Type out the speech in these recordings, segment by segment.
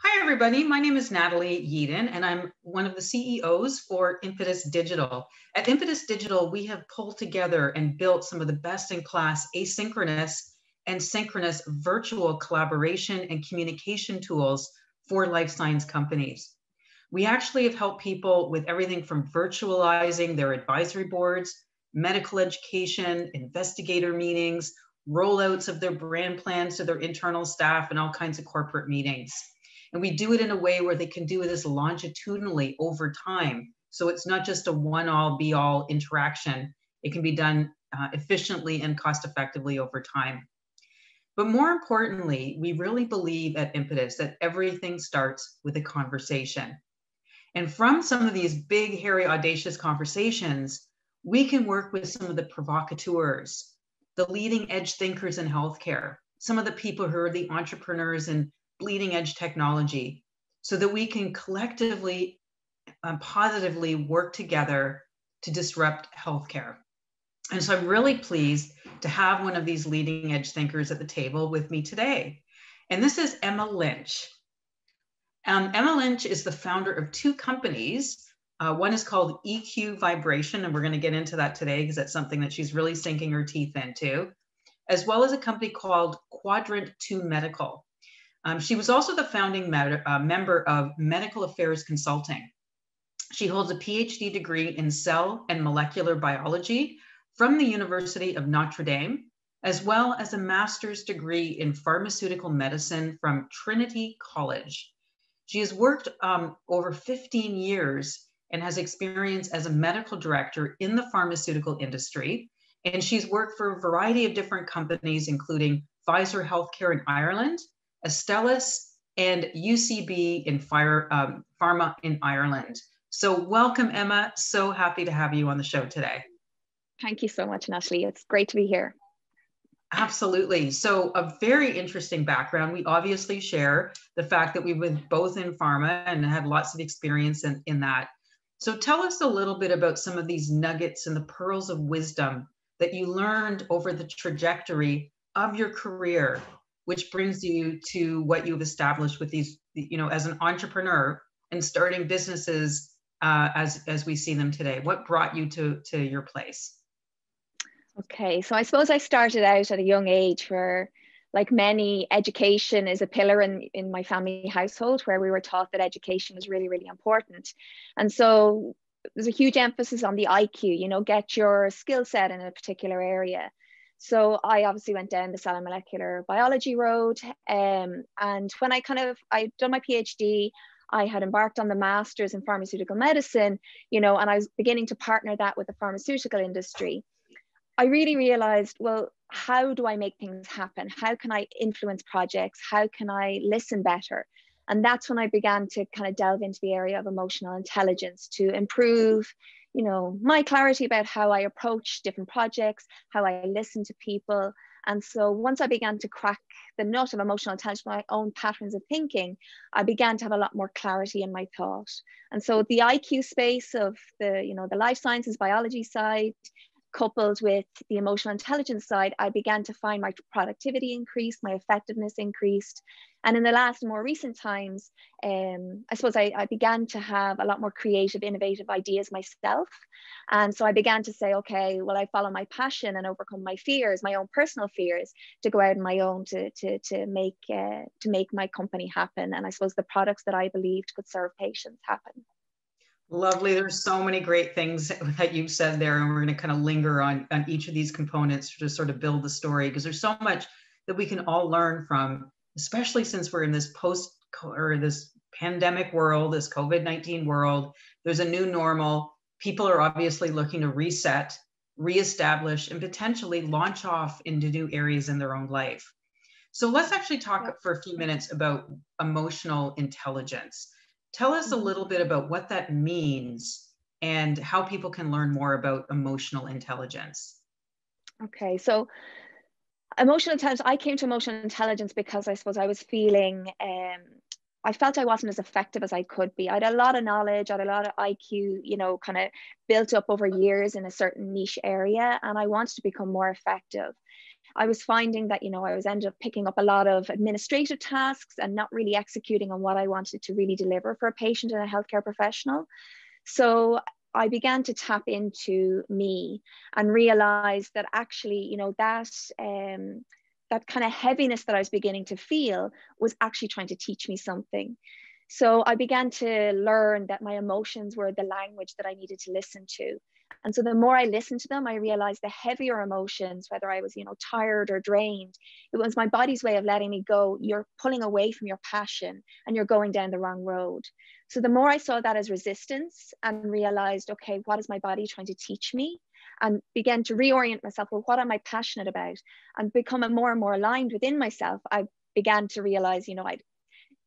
Hi, everybody. My name is Natalie Yeadon, and I'm one of the CEOs for Impetus Digital. At Impetus Digital, we have pulled together and built some of the best in class asynchronous and synchronous virtual collaboration and communication tools for life science companies. We actually have helped people with everything from virtualizing their advisory boards, medical education, investigator meetings, rollouts of their brand plans to their internal staff, and all kinds of corporate meetings. And we do it in a way where they can do this longitudinally over time. So it's not just a one all be all interaction. It can be done uh, efficiently and cost effectively over time. But more importantly, we really believe at Impetus that everything starts with a conversation. And from some of these big, hairy, audacious conversations, we can work with some of the provocateurs, the leading edge thinkers in healthcare, some of the people who are the entrepreneurs in bleeding edge technology, so that we can collectively um, positively work together to disrupt healthcare. And so I'm really pleased to have one of these leading edge thinkers at the table with me today. And this is Emma Lynch. Um, Emma Lynch is the founder of two companies. Uh, one is called EQ Vibration, and we're going to get into that today because that's something that she's really sinking her teeth into, as well as a company called Quadrant 2 Medical. Um, she was also the founding uh, member of Medical Affairs Consulting. She holds a PhD degree in cell and molecular biology from the University of Notre Dame, as well as a master's degree in pharmaceutical medicine from Trinity College. She has worked um, over 15 years and has experience as a medical director in the pharmaceutical industry. And she's worked for a variety of different companies, including Pfizer Healthcare in Ireland, Astellas, and UCB in fire, um, Pharma in Ireland. So welcome, Emma. So happy to have you on the show today. Thank you so much, Natalie. It's great to be here. Absolutely. So, a very interesting background. We obviously share the fact that we've been both in pharma and had lots of experience in, in that. So, tell us a little bit about some of these nuggets and the pearls of wisdom that you learned over the trajectory of your career which brings you to what you've established with these, you know, as an entrepreneur and starting businesses uh, as as we see them today. What brought you to to your place? Okay, so I suppose I started out at a young age where, like many, education is a pillar in, in my family household where we were taught that education is really, really important. And so there's a huge emphasis on the IQ, you know, get your skill set in a particular area. So I obviously went down the cell and molecular biology road. Um, and when I kind of, I'd done my PhD, I had embarked on the master's in pharmaceutical medicine, you know, and I was beginning to partner that with the pharmaceutical industry. I really realized, well, how do I make things happen? How can I influence projects? How can I listen better? And that's when I began to kind of delve into the area of emotional intelligence to improve you know, my clarity about how I approach different projects, how I listen to people. And so once I began to crack the nut of emotional intelligence, my own patterns of thinking, I began to have a lot more clarity in my thought. And so the IQ space of the, you know, the life sciences, biology side, coupled with the emotional intelligence side, I began to find my productivity increased, my effectiveness increased. And in the last more recent times, um, I suppose I, I, began to have a lot more creative, innovative ideas myself. And so I began to say, okay, well, I follow my passion and overcome my fears, my own personal fears, to go out on my own to, to, to, make, uh, to make my company happen. And I suppose the products that I believed could serve patients happen. Lovely. There's so many great things that you've said there, and we're going to kind of linger on, on each of these components to sort of build the story because there's so much that we can all learn from, especially since we're in this post or this pandemic world, this COVID 19 world. There's a new normal. People are obviously looking to reset, reestablish, and potentially launch off into new areas in their own life. So let's actually talk for a few minutes about emotional intelligence. Tell us a mm-hmm. little bit about what that means and how people can learn more about emotional intelligence. Okay, so emotional intelligence, I came to emotional intelligence because I suppose I was feeling, um, I felt I wasn't as effective as I could be. I had a lot of knowledge, I had a lot of IQ, you know, kind of built up over years in a certain niche area, and I wanted to become more effective. I was finding that, you know, I was ended up picking up a lot of administrative tasks and not really executing on what I wanted to really deliver for a patient and a healthcare professional. So I began to tap into me and realize that actually, you know, that um, that kind of heaviness that I was beginning to feel was actually trying to teach me something. So I began to learn that my emotions were the language that I needed to listen to. And so the more I listened to them, I realized the heavier emotions, whether I was, you know, tired or drained, it was my body's way of letting me go. You're pulling away from your passion and you're going down the wrong road. So the more I saw that as resistance and realized, okay, what is my body trying to teach me? And began to reorient myself, well, what am I passionate about? And become more and more aligned within myself, I began to realize, you know, I'd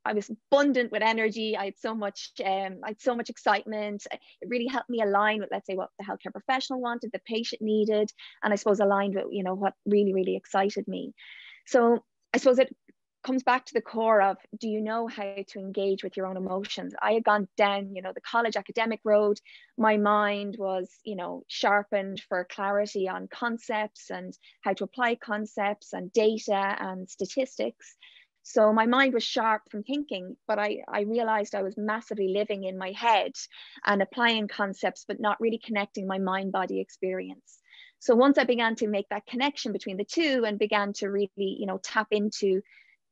I was abundant with energy. I had so much, um, I had so much excitement. It really helped me align with, let's say, what the healthcare professional wanted, the patient needed, and I suppose aligned with, you know, what really, really excited me. So I suppose it comes back to the core of, do you know how to engage with your own emotions? I had gone down, you know, the college academic road. My mind was, you know, sharpened for clarity on concepts and how to apply concepts and data and statistics. So my mind was sharp from thinking, but I, I realized I was massively living in my head and applying concepts, but not really connecting my mind body experience. So once I began to make that connection between the two and began to really, you know, tap into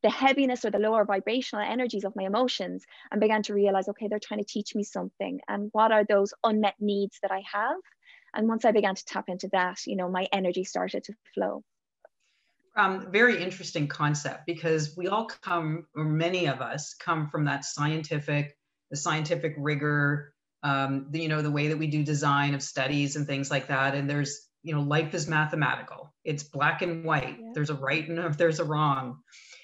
the heaviness or the lower vibrational energies of my emotions and began to realize, okay, they're trying to teach me something. And what are those unmet needs that I have? And once I began to tap into that, you know, my energy started to flow um, very interesting concept because we all come, or many of us come from that scientific, the scientific rigor, um, the, you know, the way that we do design of studies and things like that. And there's, you know, life is mathematical. It's black and white. Yeah. There's a right and if there's a wrong.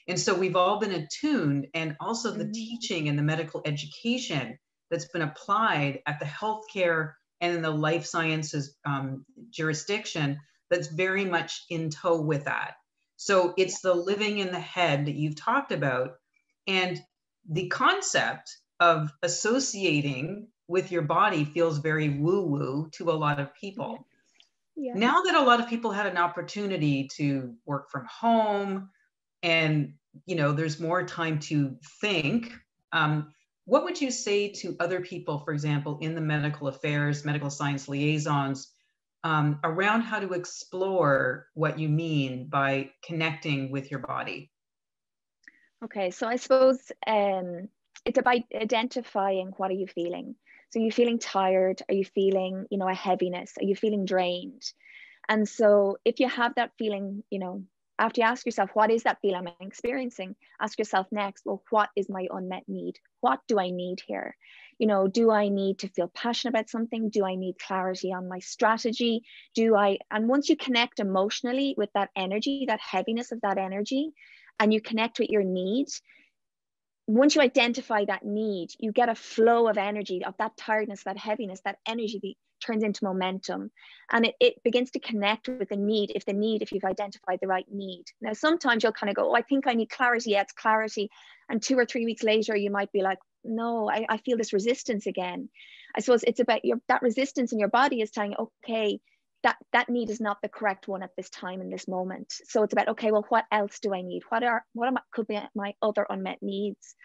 And so we've all been attuned, and also the mm-hmm. teaching and the medical education that's been applied at the healthcare and in the life sciences um, jurisdiction that's very much in tow with that. So it's the living in the head that you've talked about. And the concept of associating with your body feels very woo woo to a lot of people. Yeah. Now that a lot of people had an opportunity to work from home and you know there's more time to think um, what would you say to other people for example in the medical affairs medical science liaisons um, around how to explore what you mean by connecting with your body. Okay, so I suppose um, it's about identifying what are you feeling. So are you feeling tired? Are you feeling, you know, a heaviness? Are you feeling drained? And so if you have that feeling, you know, after you ask yourself, what is that feeling I'm experiencing? Ask yourself next, well, what is my unmet need? What do I need here? You know, do I need to feel passionate about something? Do I need clarity on my strategy? Do I, and once you connect emotionally with that energy, that heaviness of that energy, and you connect with your needs, once you identify that need, you get a flow of energy, of that tiredness, that heaviness, that energy that turns into momentum and it, it begins to connect with the need if the need if you've identified the right need now sometimes you'll kind of go oh i think i need clarity yeah it's clarity and two or three weeks later you might be like no I, I feel this resistance again. I suppose it's about your that resistance in your body is telling okay that that need is not the correct one at this time in this moment. So it's about okay well what else do i need? What are what am I, could be my other unmet needs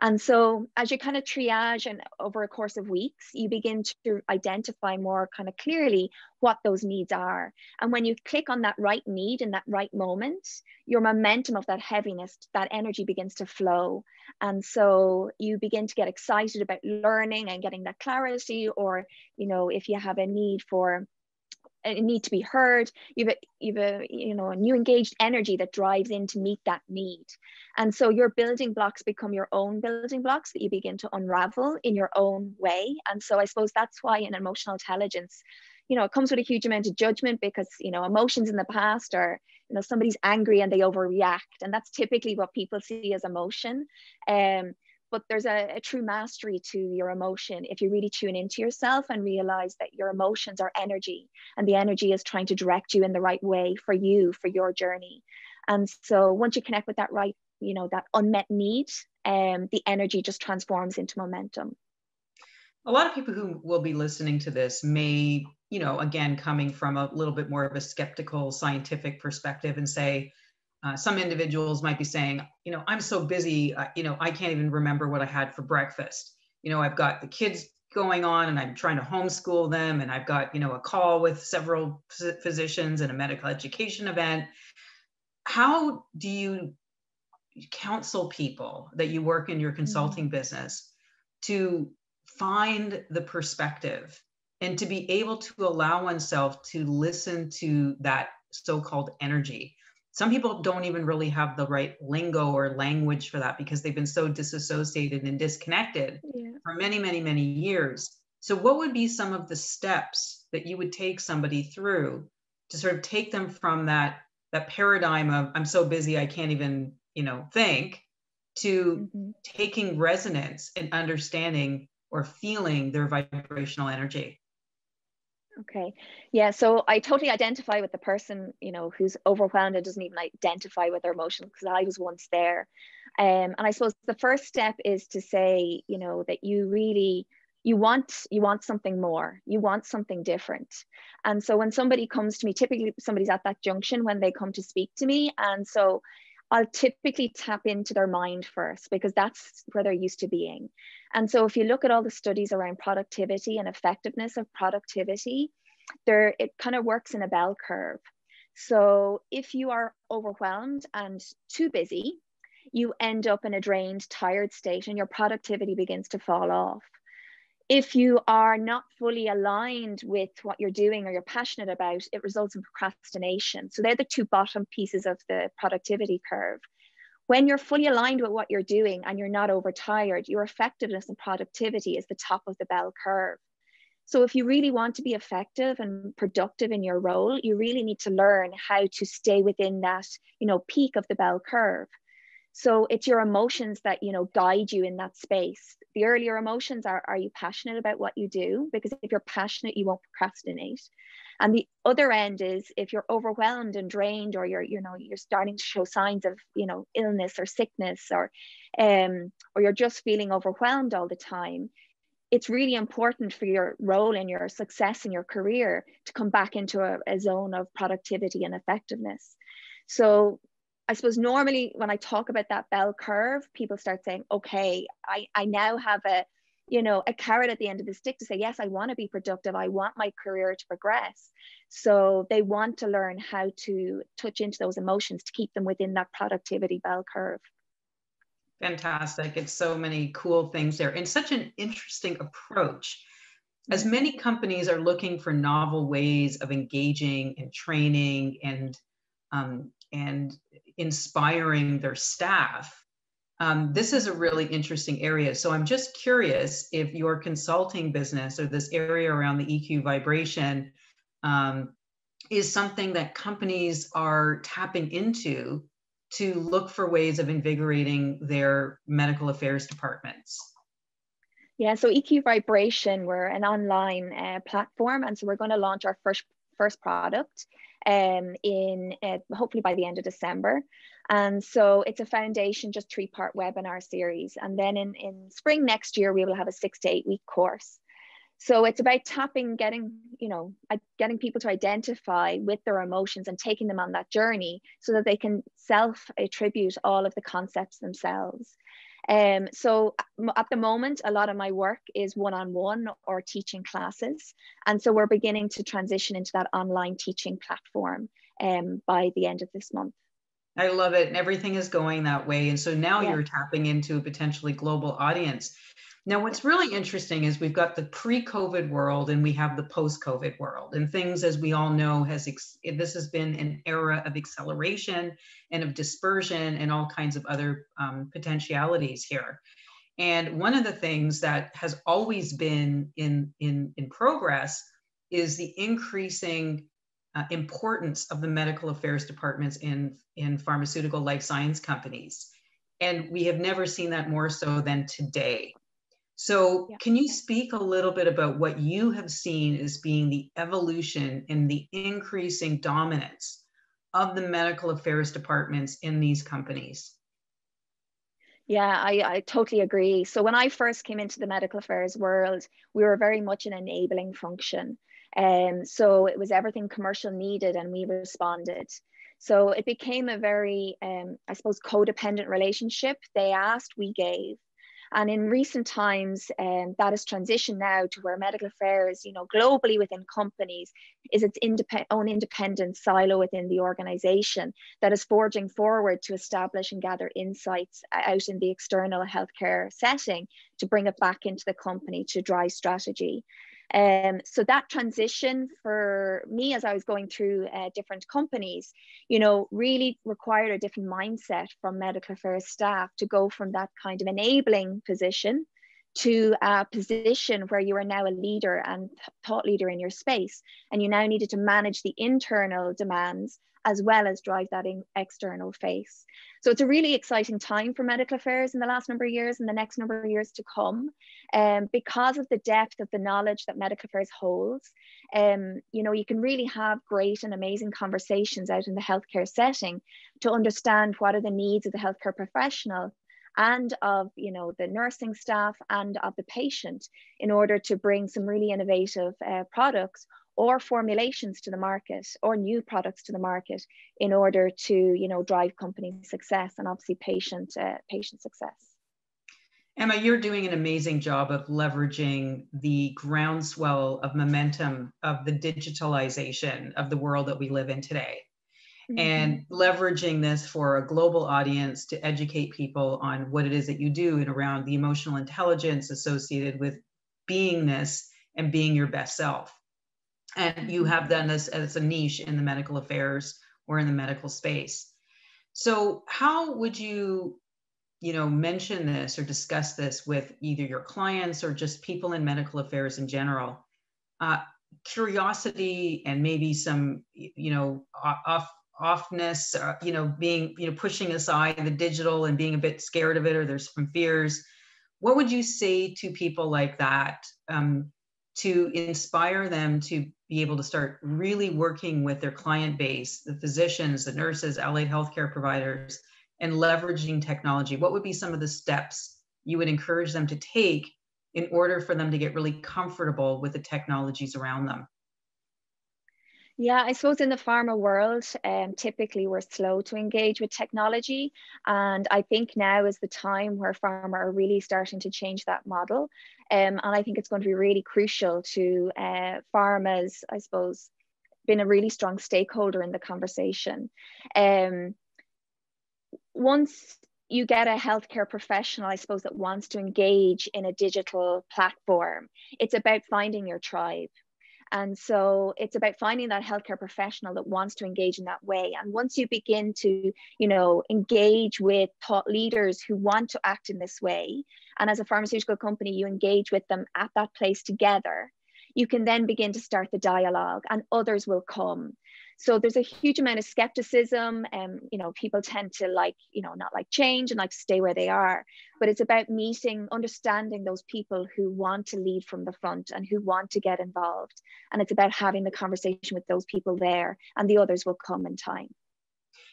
and so as you kind of triage and over a course of weeks, you begin to identify more kind of clearly what those needs are. And when you click on that right need in that right moment, your momentum of that heaviness, that energy begins to flow. And so you begin to get excited about learning and getting that clarity, or, you know, if you have a need for need to be heard. You've a, you've a you know a new engaged energy that drives in to meet that need. And so your building blocks become your own building blocks that you begin to unravel in your own way. And so i suppose that's why in emotional intelligence you know it comes with a huge amount of judgment because you know emotions in the past are you know somebody's angry and they overreact. And that's typically what people see as emotion. Um but there's a, a, true mastery to your emotion if you really tune into yourself and realize that your emotions are energy and the energy is trying to direct you in the right way for you for your journey. And so once you connect with that right you know that unmet need um, the energy just transforms into momentum. A lot of people who will be listening to this may, you know, again, coming from a little bit more of a skeptical scientific perspective and say, uh, some individuals might be saying, you know, I'm so busy, uh, you know, I can't even remember what I had for breakfast. You know, I've got the kids going on and I'm trying to homeschool them and I've got, you know, a call with several physicians and a medical education event. How do you counsel people that you work in your consulting mm-hmm. business to find the perspective and to be able to allow oneself to listen to that so-called energy some people don't even really have the right lingo or language for that because they've been so disassociated and disconnected yeah. for many many many years so what would be some of the steps that you would take somebody through to sort of take them from that that paradigm of i'm so busy i can't even you know think to mm-hmm. taking resonance and understanding or feeling their vibrational energy okay. Yeah so i totally identify with the person you know who's overwhelmed and doesn't even identify with their emotions because i was once there. Um, and i suppose the first step is to say you know that you really you want you want something more you want something different. And so when somebody comes to me typically somebody's at that junction when they come to speak to me. And so I'll typically tap into their mind first because that's where they're used to being. And so if you look at all the studies around productivity and effectiveness of productivity, there it kind of works in a bell curve. So if you are overwhelmed and too busy, you end up in a drained, tired state and your productivity begins to fall off if you are not fully aligned with what you're doing or you're passionate about, it results in procrastination. So they're the two bottom pieces of the productivity curve. When you're fully aligned with what you're doing and you're not overtired, your effectiveness and productivity is the top of the bell curve. So if you really want to be effective and productive in your role, you really need to learn how to stay within that, you know, peak of the bell curve. So it's your emotions that, you know, guide you in that space. The earlier emotions are, are you passionate about what you do? Because if you're passionate, you won't procrastinate. And the other end is if you're overwhelmed and drained, or you're, you know, you're starting to show signs of, you know, illness or sickness, or, um, or you're just feeling overwhelmed all the time. It's really important for your role and your success in your career to come back into a, a zone of productivity and effectiveness. So I suppose normally when I talk about that bell curve, people start saying, okay, I, I now have a, you know, a carrot at the end of the stick to say, yes, I want to be productive. I want my career to progress. So they want to learn how to touch into those emotions to keep them within that productivity bell curve. Fantastic. It's so many cool things there and such an interesting approach. As many companies are looking for novel ways of engaging and training and um, and inspiring their staff. Um, this is a really interesting area. So I'm just curious if your consulting business or this area around the EQ vibration um, is something that companies are tapping into to look for ways of invigorating their medical affairs departments. Yeah, so EQ Vibration, we're an online uh, platform, and so we're going to launch our first first product um, in uh, hopefully by the end of December. And so it's a foundation, just three part webinar series. And then in, in spring next year, we will have a six to eight week course. So it's about tapping, getting, you know, getting people to identify with their emotions and taking them on that journey so that they can self attribute all of the concepts themselves. Um, so at the moment, a lot of my work is one-on-one or teaching classes. And so we're beginning to transition into that online teaching platform um, by the end of this month. I love it. And everything is going that way. And so now yeah. you're tapping into a potentially global audience. Now, what's really interesting is we've got the pre-COVID world and we have the post-COVID world, and things, as we all know, has ex- this has been an era of acceleration and of dispersion and all kinds of other um, potentialities here. And one of the things that has always been in in in progress is the increasing uh, importance of the medical affairs departments in in pharmaceutical life science companies, and we have never seen that more so than today. So, yeah. can you speak a little bit about what you have seen as being the evolution and the increasing dominance of the medical affairs departments in these companies? Yeah, I, I totally agree. So when I first came into the medical affairs world, we were very much an enabling function. Um, so it was everything commercial needed and we responded. So it became a very, um, I suppose, codependent relationship. They asked, we gave. And in recent times, um, that has transitioned now to where medical affairs, you know, globally within companies, is its independent, own independent silo within the organization that is forging forward to establish and gather insights out in the external healthcare setting to bring it back into the company to drive strategy. Um, so that transition for me as I was going through uh, different companies, you know, really required a different mindset from medical affairs staff to go from that kind of enabling position to a position where you are now a leader and thought leader in your space. And you now needed to manage the internal demands as well as drive that external face. So it's a really exciting time for medical affairs in the last number of years and the next number of years to come. Um, because of the depth of the knowledge that medical affairs holds, um, you know, you can really have great and amazing conversations out in the healthcare setting to understand what are the needs of the healthcare professional and of you know the nursing staff and of the patient in order to bring some really innovative uh, products or formulations to the market or new products to the market in order to you know drive company success and obviously patient uh, patient success. Emma you're doing an amazing job of leveraging the groundswell of momentum of the digitalization of the world that we live in today mm-hmm. and leveraging this for a global audience to educate people on what it is that you do and around the emotional intelligence associated with beingness and being your best self. And you have done this as a niche in the medical affairs or in the medical space. So how would you you know mention this or discuss this with either your clients or just people in medical affairs in general? Uh, curiosity and maybe some you know off offness uh, you know being you know pushing aside the digital and being a bit scared of it or there's some fears what would you say to people like that um, to inspire them to be able to start really working with their client base, the physicians, the nurses, allied healthcare providers, and leveraging technology? What would be some of the steps you would encourage them to take in order for them to get really comfortable with the technologies around them? Yeah, I suppose in the pharma world, um, typically we're slow to engage with technology. And I think now is the time where pharma are really starting to change that model. Um, and I think it's going to be really crucial to uh, pharma's, I suppose, been a really strong stakeholder in the conversation. Um, once you get a healthcare professional, I suppose, that wants to engage in a digital platform, it's about finding your tribe and so it's about finding that healthcare professional that wants to engage in that way. And once you begin to, you know, engage with thought leaders who want to act in this way, and as a pharmaceutical company, you engage with them at that place together, you can then begin to start the dialogue and others will come. So there's a huge amount of skepticism and you know people tend to like you know not like change and like stay where they are. But it's about meeting, understanding those people who want to lead from the front and who want to get involved. And it's about having the conversation with those people there and the others will come in time.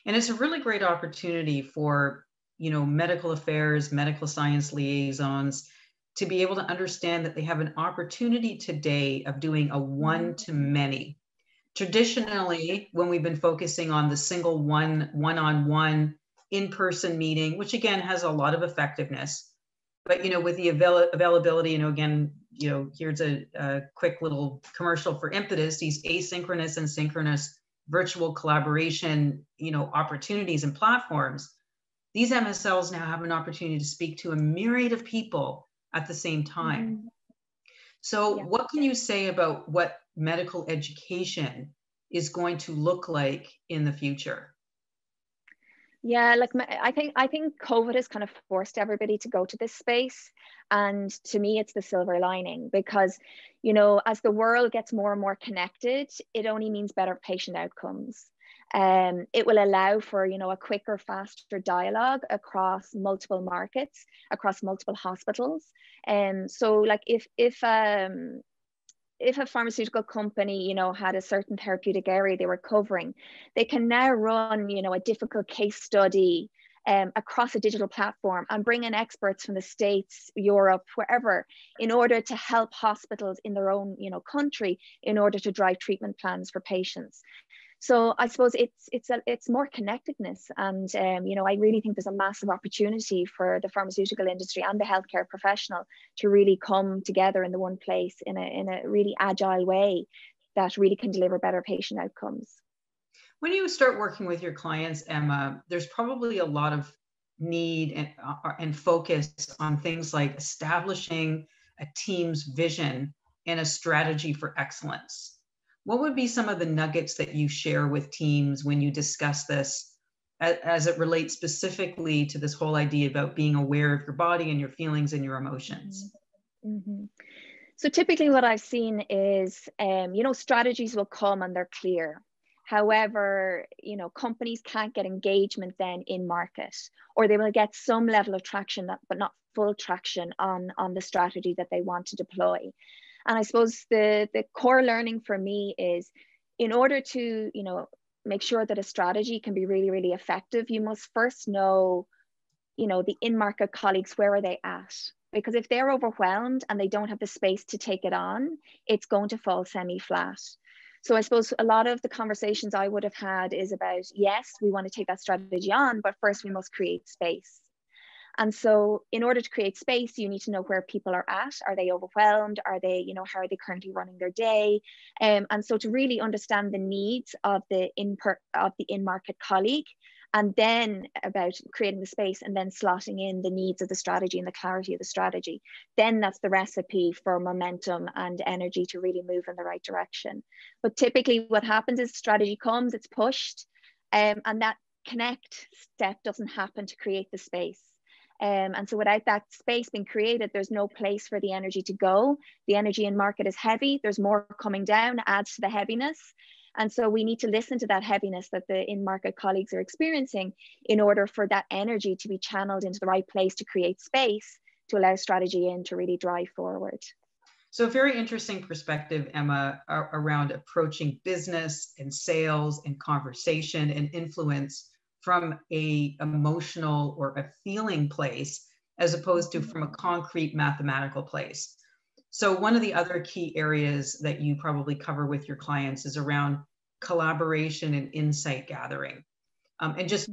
And it's a really great opportunity for you know medical affairs, medical science liaisons to be able to understand that they have an opportunity today of doing a one mm-hmm. to many. Traditionally when we've been focusing on the single one one-on-one in-person meeting which again has a lot of effectiveness but you know with the avail- availability you know again you know here's a, a quick little commercial for impetus these asynchronous and synchronous virtual collaboration you know opportunities and platforms these msls now have an opportunity to speak to a myriad of people at the same time mm-hmm. so yeah. what can you say about what medical education is going to look like in the future? Yeah, like I think I think COVID has kind of forced everybody to go to this space, and to me, it's the silver lining because, you know, as the world gets more and more connected, it only means better patient outcomes. Um, it will allow for you know a quicker, faster dialogue across multiple markets, across multiple hospitals. And um, so, like if if um, if a pharmaceutical company you know had a certain therapeutic area they were covering they can now run you know a difficult case study um, across a digital platform and bring in experts from the States, Europe, wherever, in order to help hospitals in their own you know, country in order to drive treatment plans for patients. So I suppose it's it's a, it's more connectedness, and um, you know I really think there's a massive opportunity for the pharmaceutical industry and the healthcare professional to really come together in the one place in a in a really agile way that really can deliver better patient outcomes. When you start working with your clients, Emma, there's probably a lot of need and, uh, and focus on things like establishing a team's vision and a strategy for excellence. What would be some of the nuggets that you share with teams when you discuss this as, as it relates specifically to this whole idea about being aware of your body and your feelings and your emotions? Mm-hmm. So typically what I've seen is, um, you know, strategies will come and they're clear. However, you know, companies can't get engagement then in market, or they will get some level of traction, but not full traction on, on the strategy that they want to deploy. And I suppose the, the core learning for me is in order to, you know, make sure that a strategy can be really, really effective, you must first know, you know, the in-market colleagues, where are they at? Because if they're overwhelmed and they don't have the space to take it on, it's going to fall semi-flat. So I suppose a lot of the conversations I would have had is about, yes, we want to take that strategy on, but first we must create space. And so in order to create space, you need to know where people are at. Are they overwhelmed? Are they, you know, how are they currently running their day? Um, and so to really understand the needs of the in of the in-market colleague and then about creating the space and then slotting in the needs of the strategy and the clarity of the strategy then that's the recipe for momentum and energy to really move in the right direction but typically what happens is strategy comes it's pushed um, and that connect step doesn't happen to create the space um, and so without that space being created, there's no place for the energy to go. The energy in market is heavy. There's more coming down, adds to the heaviness. And so we need to listen to that heaviness that the in-market colleagues are experiencing in order for that energy to be channeled into the right place to create space to allow strategy in to really drive forward. So, very interesting perspective, Emma, around approaching business and sales and conversation and influence from a emotional or a feeling place as opposed to from a concrete mathematical place. So, one of the other key areas that you probably cover with your clients is around collaboration and insight gathering. Um, and just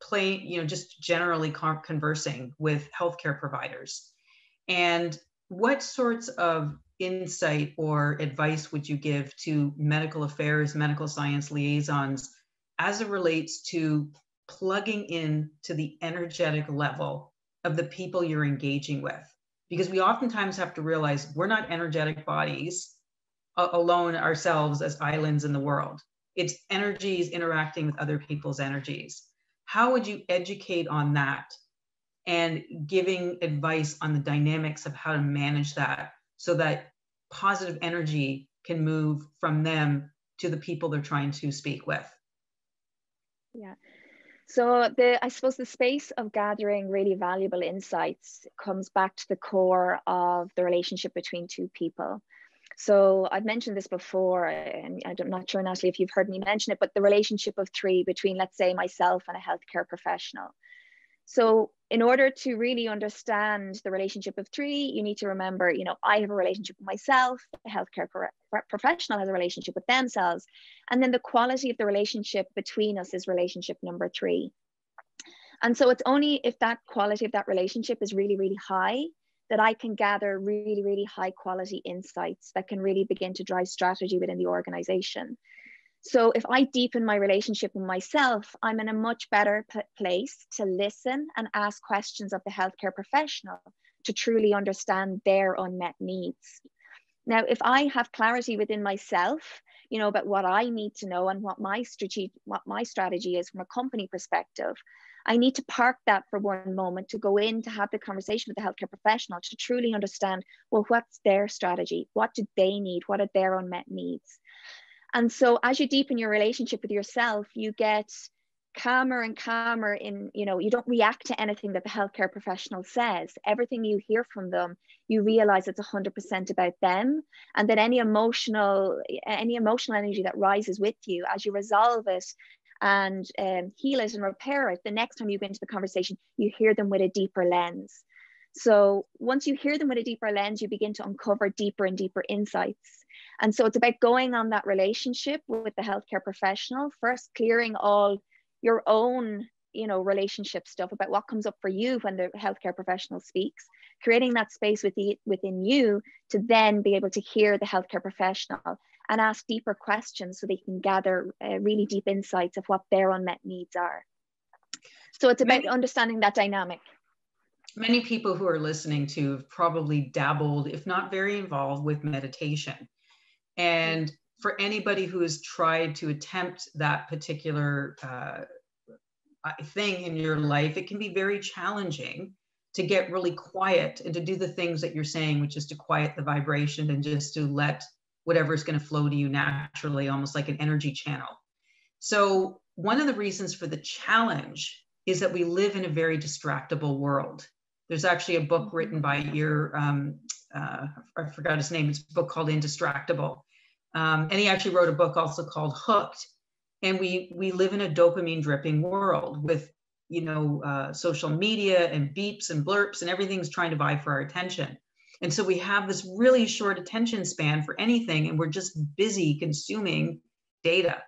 play, you know, just generally conversing with healthcare providers. And what sorts of insight or advice would you give to medical affairs, medical science liaisons as it relates to plugging in to the energetic level of the people you're engaging with? because we oftentimes have to realize we're not energetic bodies alone ourselves as islands in the world. It's energies interacting with other people's energies. How would you educate on that and giving advice on the dynamics of how to manage that so that positive energy can move from them to the people they're trying to speak with? Yeah. So the I suppose the space of gathering really valuable insights comes back to the core of the relationship between two people. So I've mentioned this before, and I'm not sure, Natalie, if you've heard me mention it, but the relationship of three between, let's say, myself and a healthcare professional. So in order to really understand the relationship of three, you need to remember, you know, I have a relationship with myself, a healthcare pro professional has a relationship with themselves, and then the quality of the relationship between us is relationship number three. And so it's only if that quality of that relationship is really, really high that I can gather really, really high quality insights that can really begin to drive strategy within the organization. So if I deepen my relationship with myself, I'm in a much better p- place to listen and ask questions of the healthcare professional to truly understand their unmet needs. Now, if I have clarity within myself, you know, about what I need to know and what my strategy, what my strategy is from a company perspective, I need to park that for one moment to go in to have the conversation with the healthcare professional to truly understand, well, what's their strategy? What do they need? What are their unmet needs? And so as you deepen your relationship with yourself, you get calmer and calmer in, you know, you don't react to anything that the healthcare professional says. Everything you hear from them, you realize it's 100% about them. And that any emotional, any emotional energy that rises with you, as you resolve it and um, heal it and repair it the next time you go into the conversation you hear them with a deeper lens so once you hear them with a deeper lens you begin to uncover deeper and deeper insights and so it's about going on that relationship with the healthcare professional first clearing all your own you know relationship stuff about what comes up for you when the healthcare professional speaks creating that space within, within you to then be able to hear the healthcare professional and ask deeper questions so they can gather uh, really deep insights of what their unmet needs are. So it's about many, understanding that dynamic. Many people who are listening to have probably dabbled, if not very involved, with meditation. And for anybody who has tried to attempt that particular uh, thing in your life, it can be very challenging to get really quiet and to do the things that you're saying, which is to quiet the vibration and just to let whatever is going to flow to you naturally, almost like an energy channel. So, one of the reasons for the challenge is that we live in a very distractible world. There's actually a book written by your, um, uh, I forgot his name, it's a book called Indistractable. Um, and he actually wrote a book also called Hooked. And we, we live in a dopamine dripping world with you know, uh, social media and beeps and blurps and everything's trying to vie for our attention. And so we have this really short attention span for anything, and we're just busy consuming data.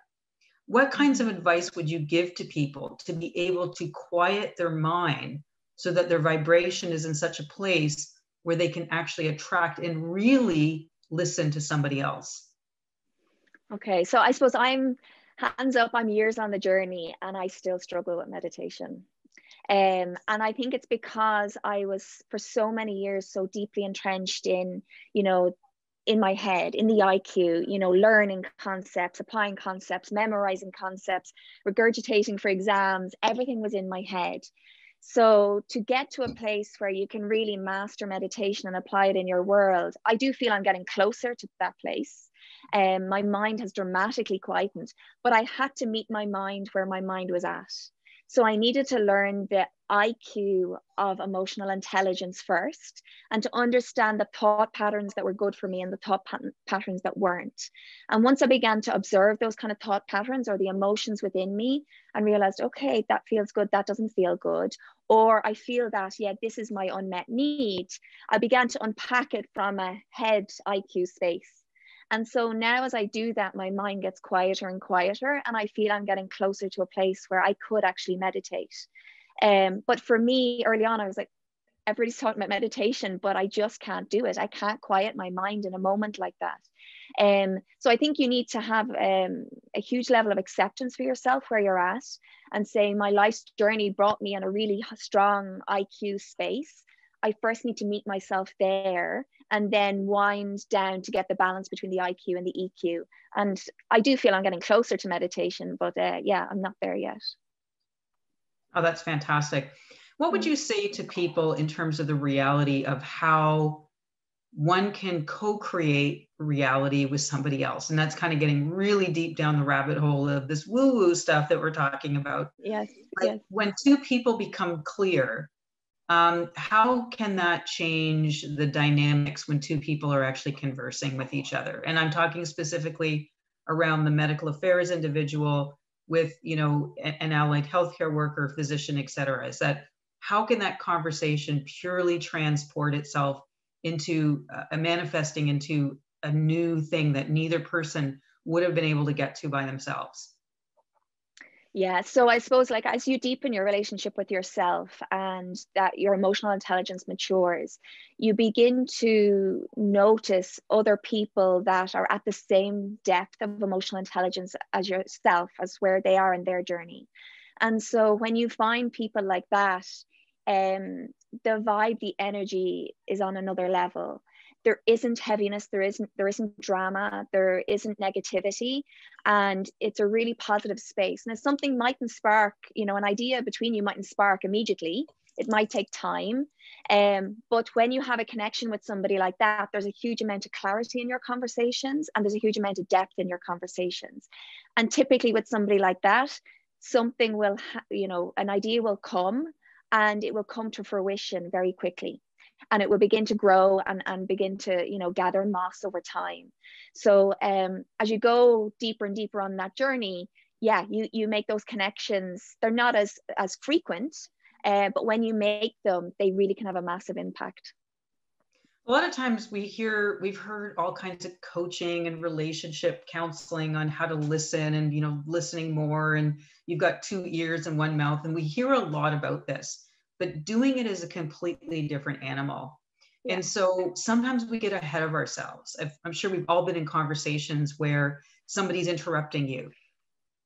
What kinds of advice would you give to people to be able to quiet their mind so that their vibration is in such a place where they can actually attract and really listen to somebody else? Okay, so I suppose I'm hands up, I'm years on the journey and I still struggle with meditation. Um, and I think it's because I was for so many years so deeply entrenched in, you know, in my head, in the IQ, you know, learning concepts, applying concepts, memorizing concepts, regurgitating for exams, everything was in my head. So to get to a place where you can really master meditation and apply it in your world, I do feel I'm getting closer to that place. Um, my mind has dramatically quietened, but I had to meet my mind where my mind was at. So I needed to learn the IQ of emotional intelligence first and to understand the thought patterns that were good for me and the thought pat- patterns that weren't. And once I began to observe those kind of thought patterns or the emotions within me and realized, okay, that feels good, that doesn't feel good, or I feel that, yeah, this is my unmet need, I began to unpack it from a head IQ space and so now, as I do that, my mind gets quieter and quieter, and I feel I'm getting closer to a place where I could actually meditate. Um, but for me, early on, I was like, everybody's talking about meditation, but I just can't do it. I can't quiet my mind in a moment like that. Um, so I think you need to have um, a huge level of acceptance for yourself where you're at and say, my life's journey brought me in a really strong IQ space. I first need to meet myself there and then wind down to get the balance between the IQ and the EQ. And I do feel I'm getting closer to meditation, but uh, yeah, I'm not there yet. Oh, that's fantastic. What would mm. you say to people in terms of the reality of how one can co create reality with somebody else? And that's kind of getting really deep down the rabbit hole of this woo woo stuff that we're talking about. Yes. Like yes. When two people become clear um, how can that change the dynamics when two people are actually conversing with each other? And I'm talking specifically around the medical affairs individual with, you know, an allied healthcare worker, physician, et cetera. Is that how can that conversation purely transport itself into uh, a manifesting into a new thing that neither person would have been able to get to by themselves? Yeah, so I suppose like as you deepen your relationship with yourself and that your emotional intelligence matures, you begin to notice other people that are at the same depth of emotional intelligence as yourself, as where they are in their journey. And so when you find people like that, um, the vibe, the energy is on another level there isn't heaviness there isn't there isn't drama there isn't negativity and it's a really positive space. And if something mightn't spark you know an idea between you mightn't spark immediately. It might take time um, but when you have a connection with somebody like that there's a huge amount of clarity in your conversations and there's a huge amount of depth in your conversations. And typically with somebody like that something will ha- you know an idea will come and it will come to fruition very quickly and it will begin to grow and, and begin to you know gather moss over time so um, as you go deeper and deeper on that journey yeah, you you make those connections. They're not as as frequent, uh, but when you make them, they really can have a massive impact. A lot of times we hear we've heard all kinds of coaching and relationship counseling on how to listen and you know listening more and you've got two ears and one mouth and we hear a lot about this but doing it is a completely different animal yeah. and so sometimes we get ahead of ourselves i'm sure we've all been in conversations where somebody's interrupting you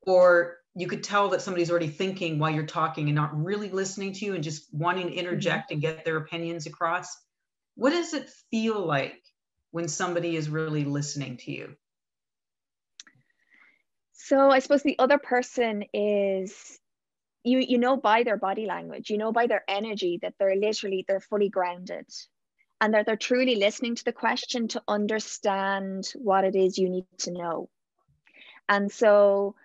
or you could tell that somebody's already thinking while you're talking and not really listening to you and just wanting to mm-hmm. interject and get their opinions across what does it feel like when somebody is really listening to you? So I suppose the other person is you you know by their body language, you know by their energy that they're literally they're fully grounded. And that they're truly listening to the question to understand what it is you need to know. And so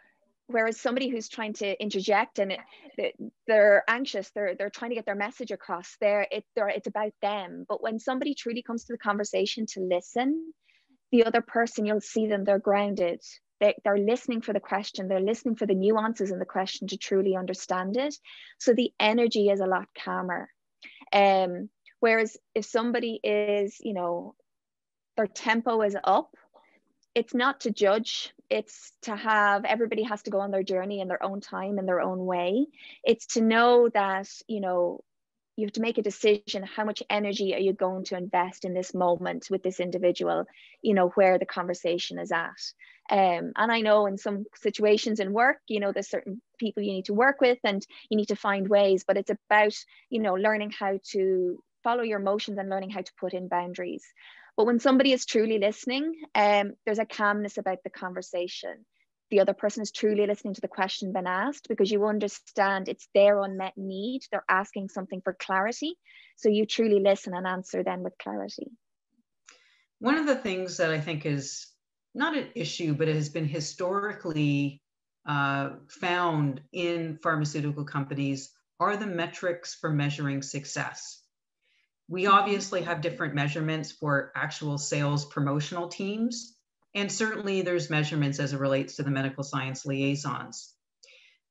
whereas somebody who's trying to interject and it, they're anxious they're they're trying to get their message across there it, they're, it's about them. But when somebody truly comes to the conversation to listen the other person you'll see them they're grounded they, they're listening for the question. They're listening for the nuances in the question to truly understand it. So the energy is a lot calmer. Um, whereas if somebody is you know their tempo is up it's not to judge. It's to have everybody has to go on their journey in their own time in their own way. It's to know that you know you have to make a decision how much energy are you going to invest in this moment with this individual you know where the conversation is at um, and i know in some situations in work you know there's certain people you need to work with and you need to find ways but it's about you know learning how to follow your emotions and learning how to put in boundaries but when somebody is truly listening, um, there's a calmness about the conversation. The other person is truly listening to the question been asked because you understand it's their unmet need. They're asking something for clarity. So you truly listen and answer then with clarity. One of the things that I think is not an issue, but it has been historically uh, found in pharmaceutical companies are the metrics for measuring success. We obviously have different measurements for actual sales promotional teams. And certainly there's measurements as it relates to the medical science liaisons.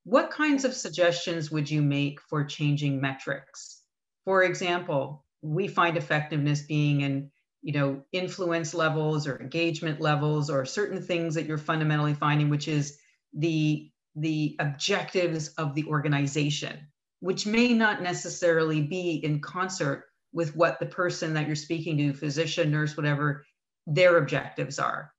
What kinds of suggestions would you make for changing metrics? For example, we find effectiveness being in you know influence levels or engagement levels or certain things that you're fundamentally finding which is the the objectives of the organization which may not necessarily be in concert with what the person that you're speaking to, physician, nurse, whatever, their objectives are.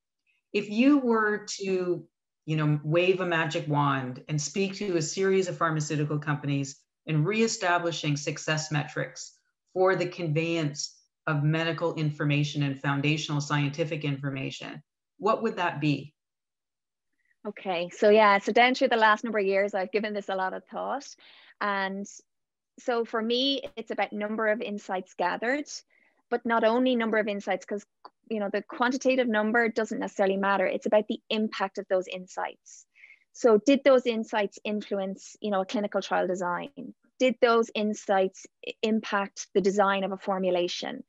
If you were to, you know, wave a magic wand and speak to a series of pharmaceutical companies and reestablishing success metrics for the conveyance of medical information and foundational scientific information, what would that be? Okay, so yeah, so down through the last number of years, I've given this a lot of thought. And so for me, it's about number of insights gathered, but not only number of insights, because you know the quantitative number doesn't necessarily matter. It's about the impact of those insights. So did those insights influence, you know, a clinical trial design? Did those insights impact the design of a formulation?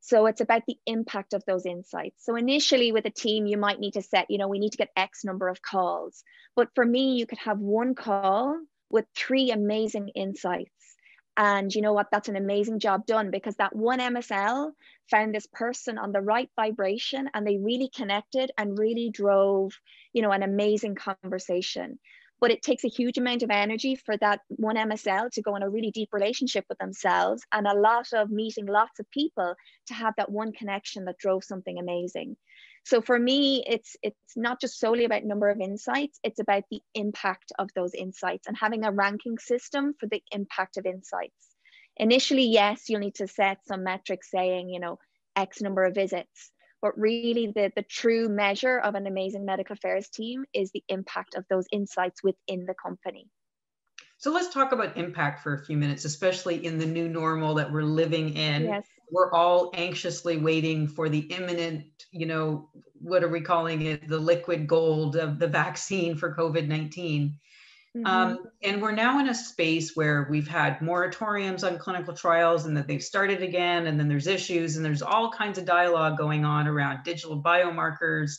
So it's about the impact of those insights. So initially with a team, you might need to set, you know, we need to get X number of calls. But for me, you could have one call with three amazing insights and you know what? That's an amazing job done because that one MSL found this person on the right vibration and they really connected and really drove, you know, an amazing conversation. But it takes a huge amount of energy for that one MSL to go in a really deep relationship with themselves and a lot of meeting lots of people to have that one connection that drove something amazing. So for me, it's it's not just solely about number of insights, it's about the impact of those insights and having a ranking system for the impact of insights. Initially, yes, you'll need to set some metrics saying, you know, X number of visits, but really the, the true measure of an amazing medical affairs team is the impact of those insights within the company. So let's talk about impact for a few minutes, especially in the new normal that we're living in. Yes we're all anxiously waiting for the imminent, you know, what are we calling it? The liquid gold of the vaccine for COVID 19. Mm-hmm. Um, and we're now in a space where we've had moratoriums on clinical trials and that they've started again, and then there's issues, and there's all kinds of dialogue going on around digital biomarkers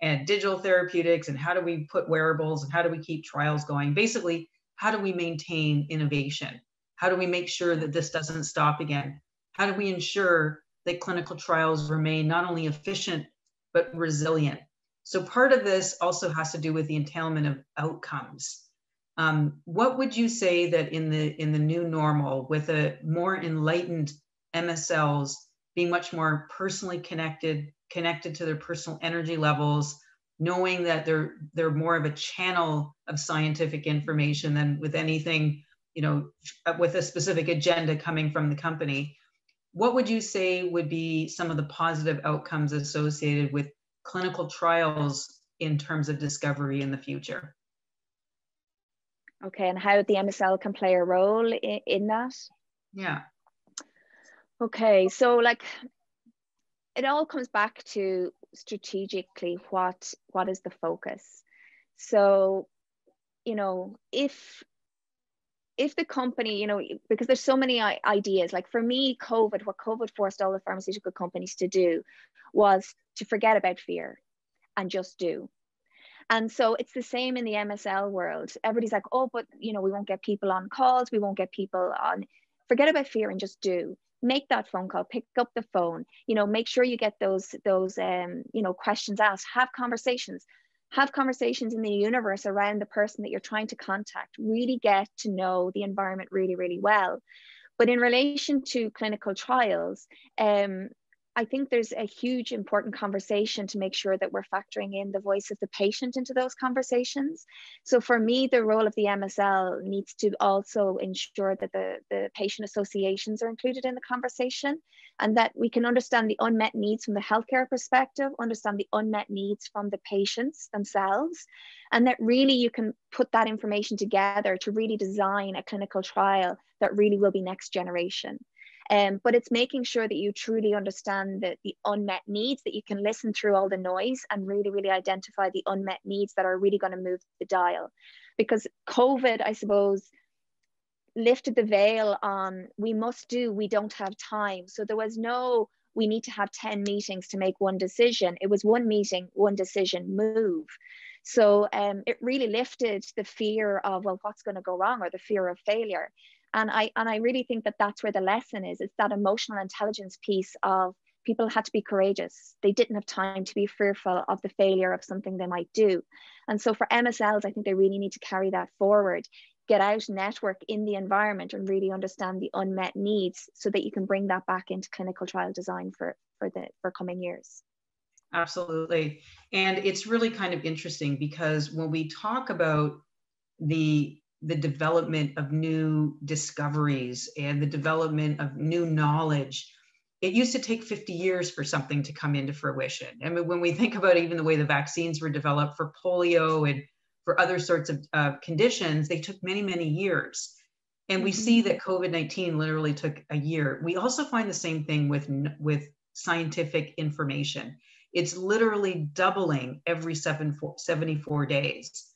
and digital therapeutics and how do we put wearables and how do we keep trials going? Basically how do we maintain innovation? How do we make sure that this doesn't stop again? How do we ensure that clinical trials remain not only efficient but resilient? So part of this also has to do with the entailment of outcomes um, what would you say that in the in the new normal with a more enlightened msls being much more personally connected connected to their personal energy levels, knowing that they're they're more of a channel of scientific information than with anything, you know, with a specific agenda coming from the company. What would you say would be some of the positive outcomes associated with clinical trials in terms of discovery in the future? Okay, and how the MSL can play a role in, in that? Yeah. Okay, so like it all comes back to strategically what what is the focus so you know if if the company you know because there's so many ideas like for me covid what covid forced all the pharmaceutical companies to do was to forget about fear and just do and so it's the same in the msl world. Everybody's like oh but you know we won't get people on calls. We won't get people on forget about fear and just do. Make that phone call pick up the phone you know make sure you get those those um you know questions asked. Have conversations. Have conversations in the universe around the person that you're trying to contact. Really get to know the environment really really well. But in relation to clinical trials um I think there's a huge important conversation to make sure that we're factoring in the voice of the patient into those conversations. So for me, the role of the MSL needs to also ensure that the, the patient associations are included in the conversation and that we can understand the unmet needs from the healthcare perspective, understand the unmet needs from the patients themselves, and that really you can put that information together to really design a clinical trial that really will be next generation. Um, but it's making sure that you truly understand the, the unmet needs, that you can listen through all the noise and really, really identify the unmet needs that are really going to move the dial. Because COVID, I suppose, lifted the veil on we must do, we don't have time. So there was no, we need to have 10 meetings to make one decision. It was one meeting, one decision, move. So um, it really lifted the fear of, well, what's going to go wrong or the fear of failure and i and i really think that that's where the lesson is it's that emotional intelligence piece of people had to be courageous. They didn't have time to be fearful of the failure of something they might do. And so for msls i think they really need to carry that forward get out network in the environment and really understand the unmet needs so that you can bring that back into clinical trial design for for the for coming years. Absolutely. And it's really kind of interesting because when we talk about the the development of new discoveries and the development of new knowledge it used to take 50 years for something to come into fruition. I mean when we think about even the way the vaccines were developed for polio and for other sorts of uh, conditions they took many many years. And we mm-hmm. see that covid-19 literally took a year. We also find the same thing with with scientific information. It's literally doubling every seven, 74 days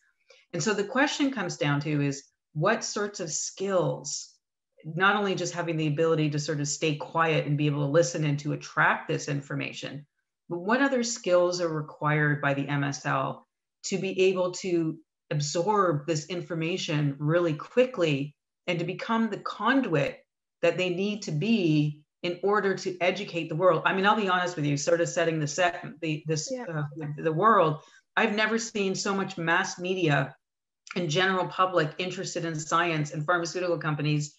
and so the question comes down to is what sorts of skills, not only just having the ability to sort of stay quiet and be able to listen and to attract this information, but what other skills are required by the MSL to be able to absorb this information really quickly and to become the conduit that they need to be in order to educate the world. I mean, I'll be honest with you, sort of setting the set, the this yeah. uh, the, the world. I've never seen so much mass media and general public interested in science and pharmaceutical companies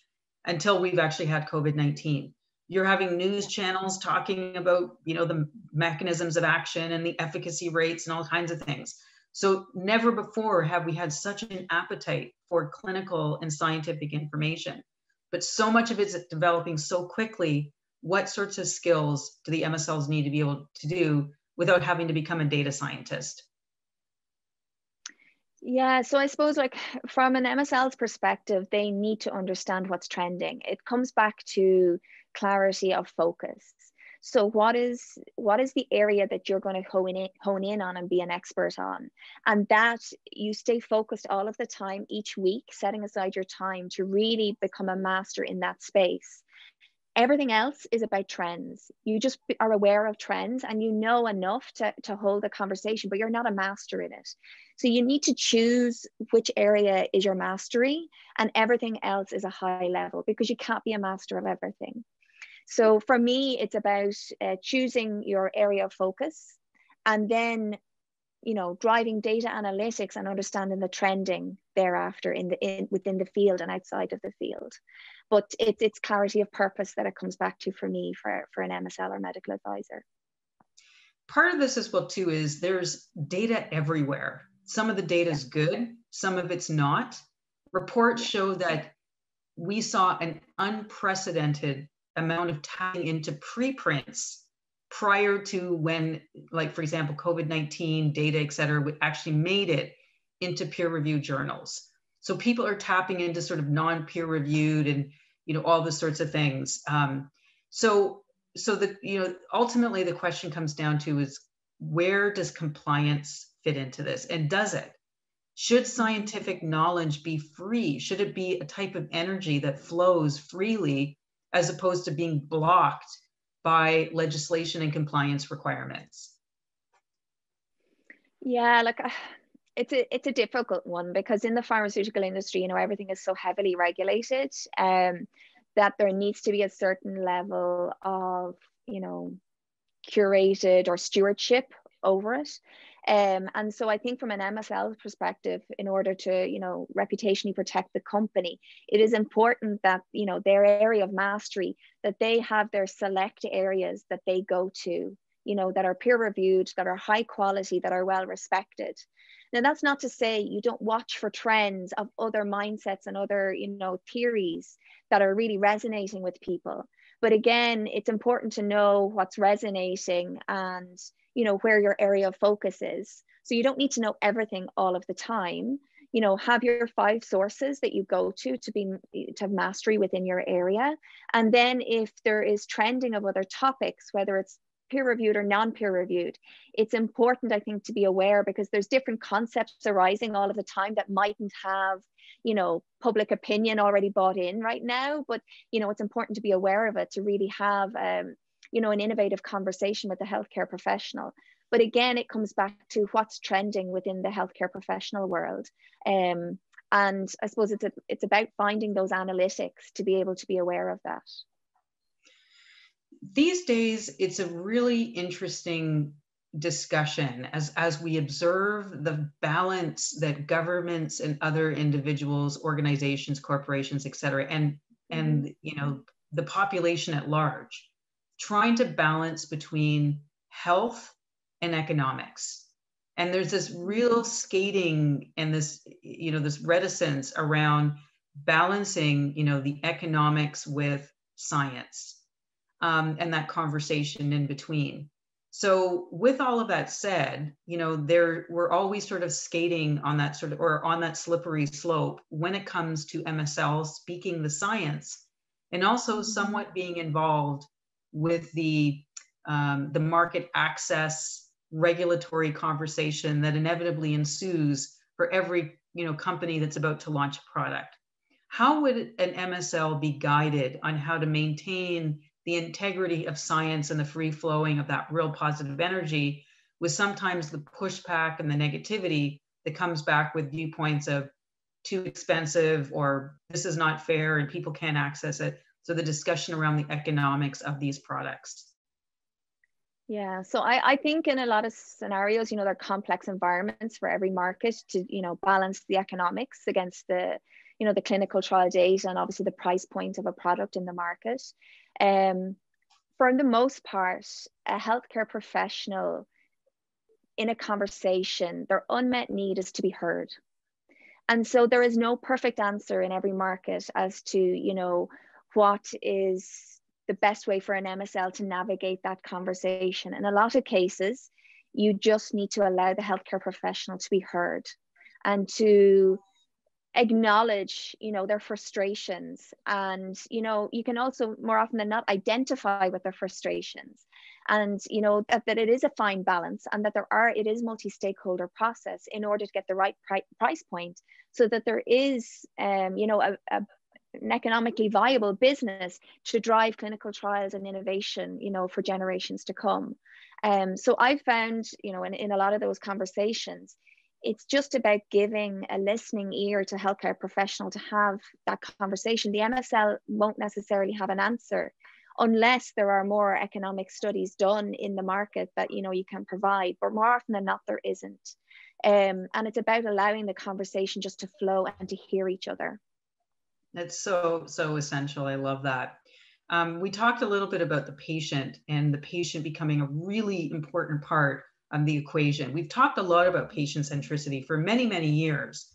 until we've actually had COVID-19. You're having news channels talking about, you know, the mechanisms of action and the efficacy rates and all kinds of things. So never before have we had such an appetite for clinical and scientific information. But so much of it's developing so quickly. What sorts of skills do the MSLs need to be able to do without having to become a data scientist? Yeah, so I suppose like from an MSL's perspective, they need to understand what's trending. It comes back to clarity of focus. So what is what is the area that you're going to hone in, hone in on and be an expert on? And that you stay focused all of the time each week, setting aside your time to really become a master in that space. Everything else is about trends. You just are aware of trends and you know enough to, to hold a conversation but you're not a master in it. So you need to choose which area is your mastery and everything else is a high level because you can't be a master of everything. So for me it's about uh, choosing your area of focus and then you know driving data analytics and understanding the trending thereafter in the in, within the field and outside of the field but it's it's clarity of purpose that it comes back to for me for for an msl or medical advisor. Part of this as well too is there's data everywhere. Some of the data is good some of it's not. Reports show that we saw an unprecedented amount of tapping into preprints prior to when, like, for example, COVID 19 data, et cetera, actually made it into peer reviewed journals. So people are tapping into sort of non peer reviewed and, you know, all the sorts of things. Um, so, so the, you know, ultimately the question comes down to is where does compliance fit into this? And does it? Should scientific knowledge be free? Should it be a type of energy that flows freely as opposed to being blocked by legislation and compliance requirements? Yeah, like it's a it's a difficult one because in the pharmaceutical industry, you know, everything is so heavily regulated um, that there needs to be a certain level of you know curated or stewardship over it. Um, and so I think from an MSL perspective, in order to, you know, reputationally protect the company, it is important that, you know, their area of mastery, that they have their select areas that they go to, you know, that are peer reviewed, that are high quality, that are well respected. Now that's not to say you don't watch for trends of other mindsets and other, you know, theories that are really resonating with people. But again, it's important to know what's resonating and you know where your area of focus is. So you don't need to know everything all of the time. You know have your five sources that you go to to be to have mastery within your area. And then if there is trending of other topics whether it's peer reviewed or non-peer reviewed it's important i think to be aware because there's different concepts arising all of the time that mightn't have you know public opinion already bought in right now but you know it's important to be aware of it to really have um, you know, an innovative conversation with the healthcare professional. But again, it comes back to what's trending within the healthcare professional world. Um, and I suppose it's, a, it's about finding those analytics to be able to be aware of that. These days, it's a really interesting discussion as, as we observe the balance that governments and other individuals, organizations, corporations, et cetera, and, and mm-hmm. you know, the population at large trying to balance between health and economics and there's this real skating and this you know this reticence around balancing you know the economics with science um, and that conversation in between. So with all of that said you know there we're always sort of skating on that sort of or on that slippery slope when it comes to msl speaking the science and also somewhat being involved with the um, the market access regulatory conversation that inevitably ensues for every you know company that's about to launch a product. How would an msl be guided on how to maintain the integrity of science and the free flowing of that real positive energy with sometimes the pushback and the negativity that comes back with viewpoints of too expensive or this is not fair and people can't access it so the discussion around the economics of these products. Yeah, so I, I think in a lot of scenarios, you know, they're complex environments for every market to, you know, balance the economics against the, you know, the clinical trial data and obviously the price point of a product in the market. Um, for the most part, a healthcare professional in a conversation, their unmet need is to be heard. And so there is no perfect answer in every market as to, you know, what is the best way for an MSL to navigate that conversation. In a lot of cases, you just need to allow the healthcare professional to be heard and to acknowledge you know their frustrations and you know you can also more often than not identify with their frustrations and you know that, that it is a fine balance and that there are it is multi-stakeholder process in order to get the right pri- price point so that there is um, you know a, a an economically viable business to drive clinical trials and innovation, you know, for generations to come. Um, so I found, you know, in, in a lot of those conversations, it's just about giving a listening ear to healthcare professional to have that conversation. The MSL won't necessarily have an answer unless there are more economic studies done in the market that you know you can provide. But more often than not, there isn't. Um, and it's about allowing the conversation just to flow and to hear each other. That's so, so essential. I love that. Um, we talked a little bit about the patient and the patient becoming a really important part of the equation. We've talked a lot about patient centricity for many, many years,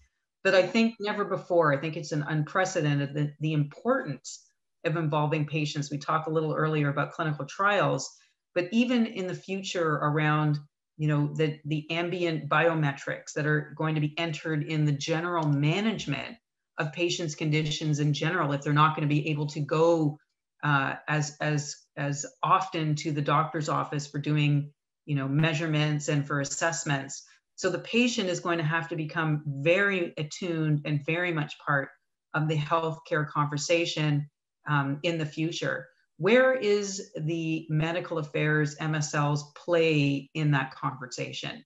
but I think never before, I think it's an unprecedented, the, the importance of involving patients. We talked a little earlier about clinical trials, but even in the future around you know the, the ambient biometrics that are going to be entered in the general management of patients' conditions in general if they're not going to be able to go uh, as as as often to the doctor's office for doing you know measurements and for assessments. So the patient is going to have to become very attuned and very much part of the healthcare conversation um, in the future. Where is the medical affairs MSL's play in that conversation?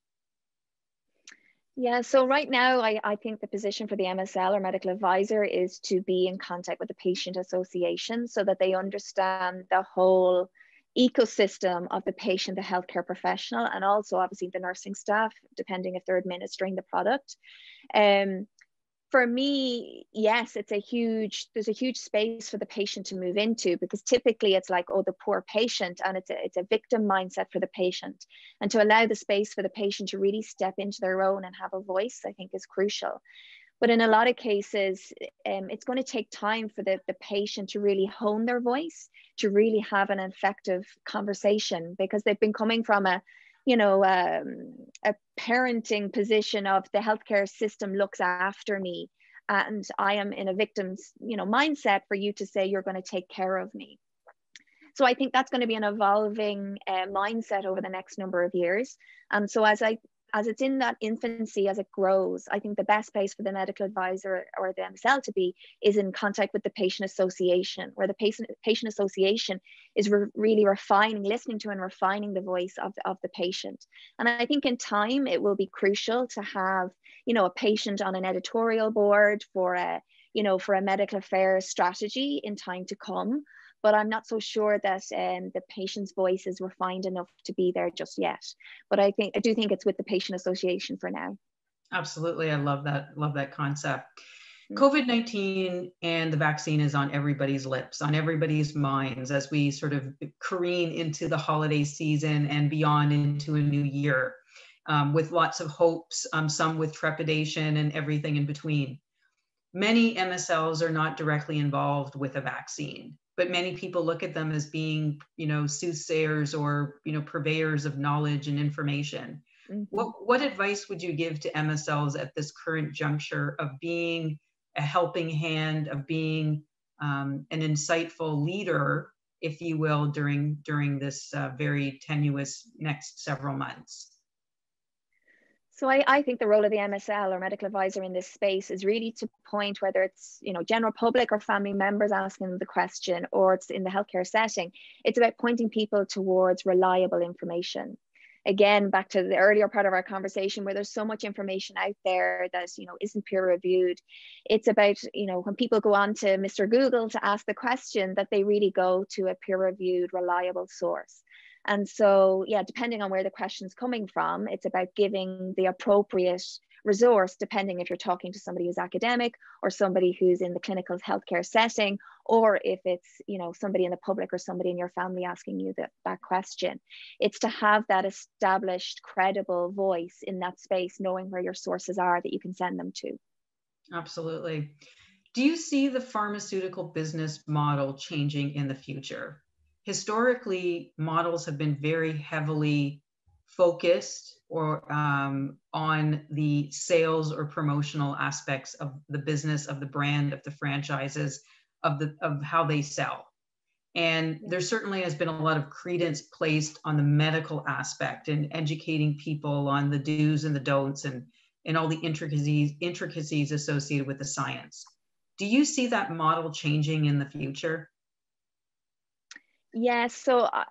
Yeah, so right now, I, I think the position for the MSL or medical advisor is to be in contact with the patient association so that they understand the whole ecosystem of the patient, the healthcare professional, and also obviously the nursing staff, depending if they're administering the product. Um, for me, yes, it's a huge, there's a huge space for the patient to move into because typically it's like, oh, the poor patient, and it's a, it's a victim mindset for the patient. And to allow the space for the patient to really step into their own and have a voice, I think is crucial. But in a lot of cases, um, it's going to take time for the, the patient to really hone their voice, to really have an effective conversation because they've been coming from a, you know, um, a parenting position of the healthcare system looks after me and I am in a victim's, you know, mindset for you to say you're going to take care of me. So I think that's going to be an evolving uh, mindset over the next number of years. And so as I as it's in that infancy, as it grows, I think the best place for the medical advisor or the MSL to be is in contact with the patient association, where the patient, patient association is re really refining, listening to and refining the voice of, of the patient. And I think in time, it will be crucial to have, you know, a patient on an editorial board for a, you know, for a medical affairs strategy in time to come but I'm not so sure that um, the patient's voice is refined enough to be there just yet. But I think I do think it's with the patient association for now. Absolutely, I love that. Love that concept. Mm. COVID 19 and the vaccine is on everybody's lips, on everybody's minds as we sort of careen into the holiday season and beyond into a new year um, with lots of hopes, um, some with trepidation and everything in between. Many MSLs are not directly involved with a vaccine but many people look at them as being you know soothsayers or you know purveyors of knowledge and information mm-hmm. what what advice would you give to msls at this current juncture of being a helping hand of being um, an insightful leader if you will during during this uh, very tenuous next several months so I, I think the role of the MSL or medical advisor in this space is really to point whether it's you know general public or family members asking the question or it's in the healthcare setting. It's about pointing people towards reliable information. Again, back to the earlier part of our conversation where there's so much information out there that you know isn't peer reviewed. It's about you know when people go on to Mr. Google to ask the question that they really go to a peer reviewed, reliable source. And so, yeah, depending on where the question's coming from, it's about giving the appropriate resource, depending if you're talking to somebody who's academic or somebody who's in the clinical healthcare setting, or if it's, you know, somebody in the public or somebody in your family asking you that, that question. It's to have that established, credible voice in that space, knowing where your sources are that you can send them to. Absolutely. Do you see the pharmaceutical business model changing in the future? Historically, models have been very heavily focused or um, on the sales or promotional aspects of the business of the brand of the franchises of the of how they sell. And there certainly has been a lot of credence placed on the medical aspect and educating people on the do's and the don'ts and and all the intricacies intricacies associated with the science. Do you see that model changing in the future? Yes. So I,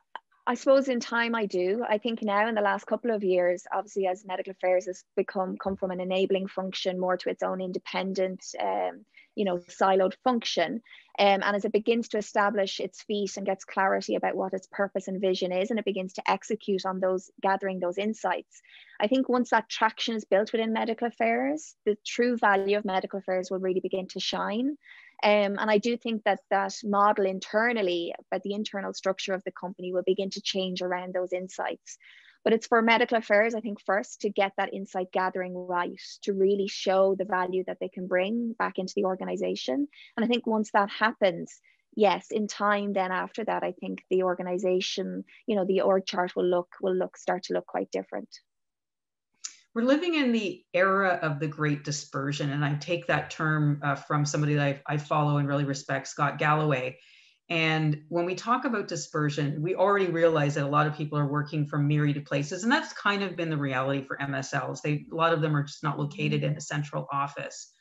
I suppose in time I do. I think now in the last couple of years, obviously as medical affairs has become come from an enabling function more to its own independent, um, you know, siloed function. Um, and as it begins to establish its feet and gets clarity about what its purpose and vision is, and it begins to execute on those, gathering those insights, I think once that traction is built within medical affairs, the true value of medical affairs will really begin to shine. Um, and I do think that that model internally, but the internal structure of the company will begin to change around those insights. But it's for medical affairs, I think, first to get that insight gathering right, to really show the value that they can bring back into the organization. And I think once that happens, yes, in time, then after that, I think the organization, you know, the org chart will look, will look, start to look quite different. We're living in the era of the great dispersion. And I take that term uh, from somebody that I, I follow and really respect, Scott Galloway. And when we talk about dispersion, we already realize that a lot of people are working from myriad places. And that's kind of been the reality for MSLs. They, a lot of them are just not located in a central office.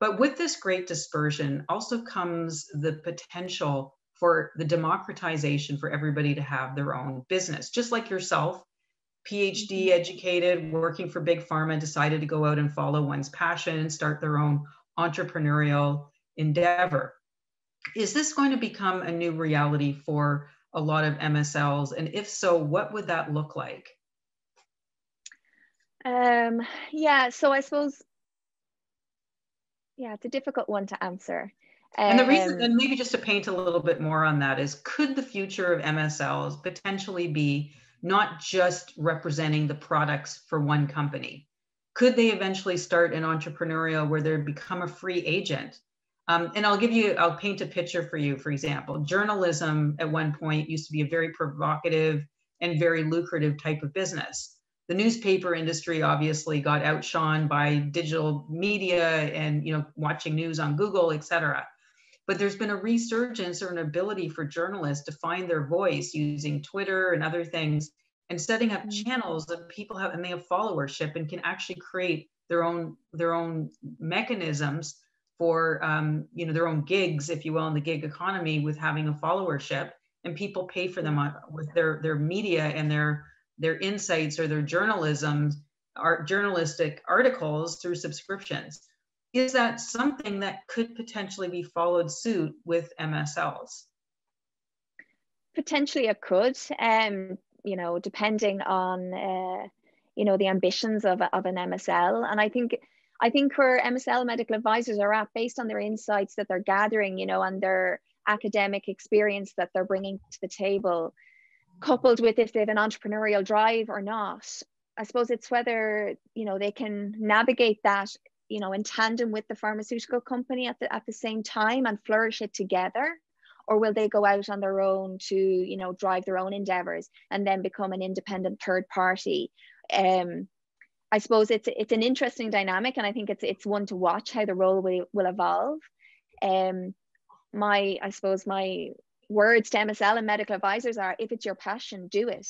But with this great dispersion also comes the potential for the democratization for everybody to have their own business, just like yourself. PhD educated, working for big pharma, decided to go out and follow one's passion and start their own entrepreneurial endeavor. Is this going to become a new reality for a lot of MSLs? And if so, what would that look like? Um, yeah, so I suppose, yeah, it's a difficult one to answer. And the reason, and maybe just to paint a little bit more on that, is could the future of MSLs potentially be not just representing the products for one company? Could they eventually start an entrepreneurial where they become a free agent? Um, and I'll give you, I'll paint a picture for you, for example. Journalism at one point used to be a very provocative and very lucrative type of business. The newspaper industry obviously got outshone by digital media and you know watching news on Google, et cetera. But there's been a resurgence or an ability for journalists to find their voice using Twitter and other things and setting up mm-hmm. channels that people have and they have followership and can actually create their own their own mechanisms for um, you know their own gigs, if you will, in the gig economy with having a followership, and people pay for them on, with their their media and their their insights or their journalism, art journalistic articles through subscriptions is that something that could potentially be followed suit with MSLs? Potentially, it could. Um, you know, depending on uh, you know the ambitions of of an MSL, and I think I think where MSL medical advisors are at, based on their insights that they're gathering, you know, and their academic experience that they're bringing to the table, coupled with if they have an entrepreneurial drive or not. I suppose it's whether you know they can navigate that you know in tandem with the pharmaceutical company at the at the same time and flourish it together? Or will they go out on their own to you know drive their own endeavors and then become an independent third party? Um i suppose it's it's an interesting dynamic and i think it's it's one to watch how the role will, will evolve. Um my i suppose my words to msl and medical advisors are if it's your passion do it.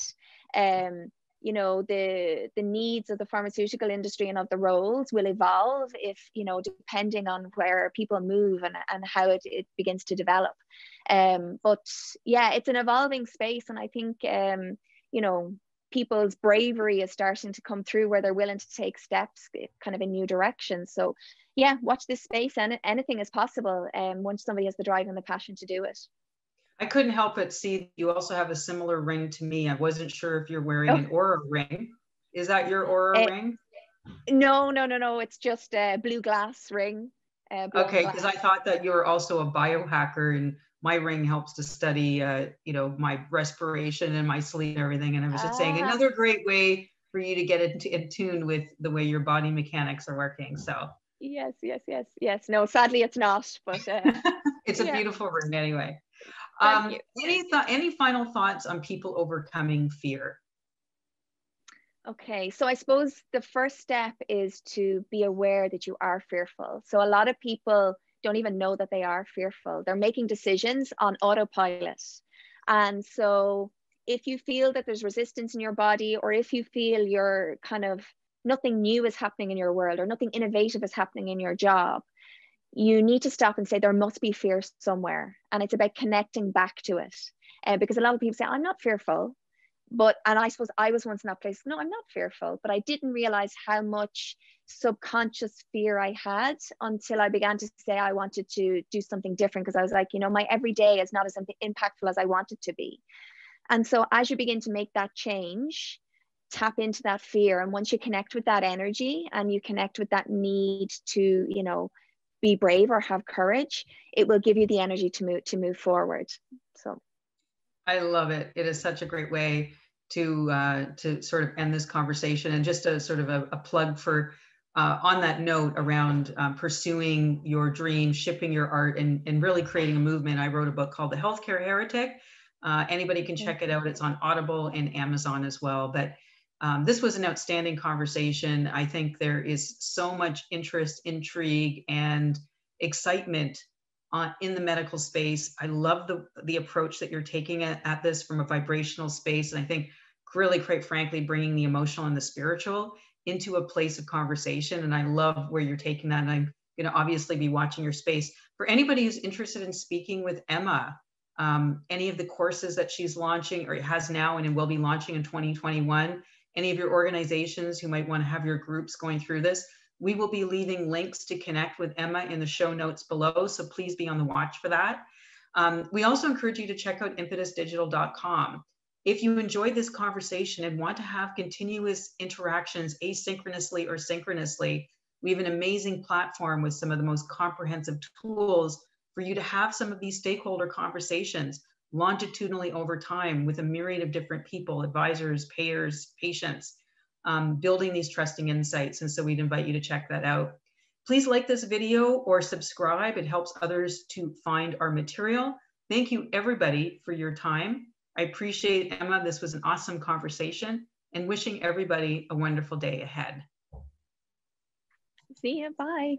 Um you know the the needs of the pharmaceutical industry and of the roles will evolve if you know depending on where people move and, and how it, it begins to develop. Um but yeah it's an evolving space and i think um you know people's bravery is starting to come through where they're willing to take steps eh, kind of in new directions. So yeah watch this space and anything is possible um once somebody has the drive and the passion to do it I couldn't help but see you also have a similar ring to me. I wasn't sure if you're wearing oh. an Oura ring. Is that your Oura uh, ring? No, no, no, no. It's just a blue glass ring. Uh, okay, because I thought that you were also a biohacker, and my ring helps to study, uh, you know, my respiration and my sleep and everything. And I was just ah. saying another great way for you to get into in tune with the way your body mechanics are working. So yes, yes, yes, yes. No, sadly, it's not, but uh, it's a yeah. beautiful ring anyway. Um, any th- any final thoughts on people overcoming fear? Okay, so I suppose the first step is to be aware that you are fearful. So a lot of people don't even know that they are fearful. They're making decisions on autopilot. And so if you feel that there's resistance in your body, or if you feel you're kind of nothing new is happening in your world, or nothing innovative is happening in your job, you need to stop and say there must be fear somewhere and it's about connecting back to it. Uh, because a lot of people say i'm not fearful but and i suppose i was once in that place no i'm not fearful but i didn't realize how much subconscious fear i had until i began to say i wanted to do something different because i was like you know my everyday is not as impactful as i want it to be. And so as you begin to make that change tap into that fear and once you connect with that energy and you connect with that need to you know be brave or have courage it will give you the energy to move to move forward. So. I love it. It is such a great way to uh, to sort of end this conversation. And just a sort of a, a plug for uh, on that note around um, pursuing your dream shipping your art and, and really creating a movement i wrote a book called the healthcare heretic. Uh, anybody can check it out. It's on audible and amazon as well. But um, this was an outstanding conversation. I think there is so much interest, intrigue, and excitement on, in the medical space. I love the, the approach that you're taking at, at this from a vibrational space. And I think, really, quite frankly, bringing the emotional and the spiritual into a place of conversation. And I love where you're taking that. And I'm going to obviously be watching your space. For anybody who's interested in speaking with Emma, um, any of the courses that she's launching or has now and will be launching in 2021, any of your organizations who might want to have your groups going through this. We will be leaving links to connect with Emma in the show notes below, so please be on the watch for that. Um, we also encourage you to check out impetusdigital.com. If you enjoyed this conversation and want to have continuous interactions asynchronously or synchronously, we have an amazing platform with some of the most comprehensive tools for you to have some of these stakeholder conversations longitudinally over time with a myriad of different people, advisors, payers, patients, um, building these trusting insights. And so we'd invite you to check that out. Please like this video or subscribe. It helps others to find our material. Thank you everybody for your time. I appreciate Emma. This was an awesome conversation and wishing everybody a wonderful day ahead. See you. Bye.